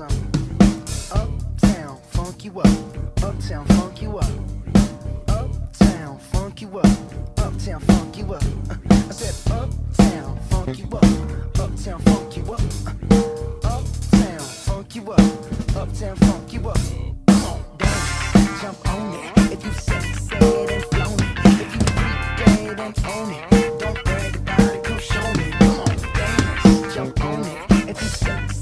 something. Uptown, funk you up. Uptown, funk you up. Uptown, funk you up. Uptown, funk you up. Uh, I said uptown, funk you up. Uptown, funk you up. Uh, uptown, funk you up. Uptown, funk you up. Come on, dance, jump on it. If you sexy, say it and flown it. If you freak, dead and own it. Don't brag about it, come show me. Come on, dance, jump on it. If you sexy.